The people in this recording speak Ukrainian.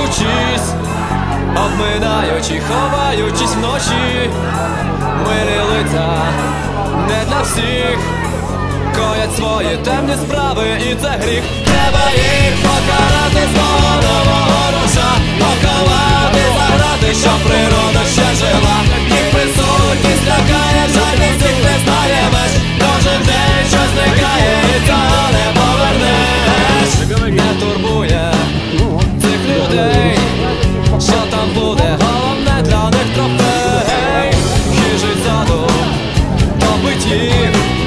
крадучись, обминаючи, ховаючись вночі, милі лиця не для всіх, коять свої темні справи, і це гріх, треба їх покарати. любить їх.